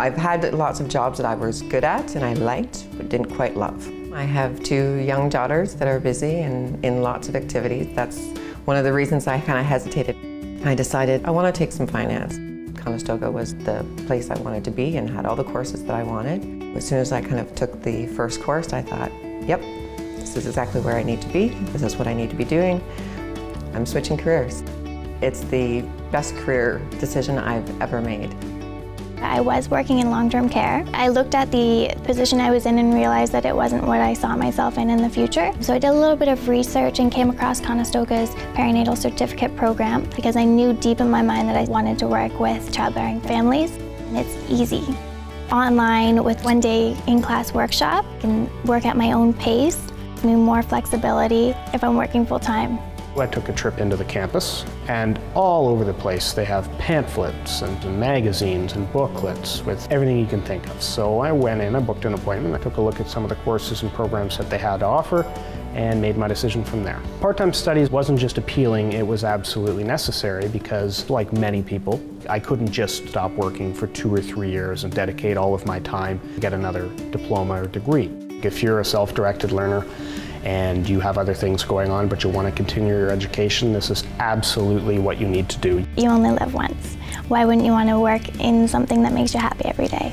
I've had lots of jobs that I was good at and I liked, but didn't quite love. I have two young daughters that are busy and in lots of activities. That's one of the reasons I kind of hesitated. I decided I want to take some finance. Conestoga was the place I wanted to be and had all the courses that I wanted. As soon as I kind of took the first course, I thought, yep, this is exactly where I need to be. This is what I need to be doing. I'm switching careers. It's the best career decision I've ever made. I was working in long-term care. I looked at the position I was in and realized that it wasn't what I saw myself in in the future. So I did a little bit of research and came across Conestoga's perinatal certificate program because I knew deep in my mind that I wanted to work with childbearing families. And it's easy. Online with one day in-class workshop, I can work at my own pace, me more flexibility if I'm working full-time. I took a trip into the campus, and all over the place they have pamphlets and magazines and booklets with everything you can think of. So I went in, I booked an appointment, I took a look at some of the courses and programs that they had to offer, and made my decision from there. Part-time studies wasn't just appealing, it was absolutely necessary because, like many people, I couldn't just stop working for two or three years and dedicate all of my time to get another diploma or degree. If you're a self-directed learner, and you have other things going on, but you want to continue your education, this is absolutely what you need to do. You only live once. Why wouldn't you want to work in something that makes you happy every day?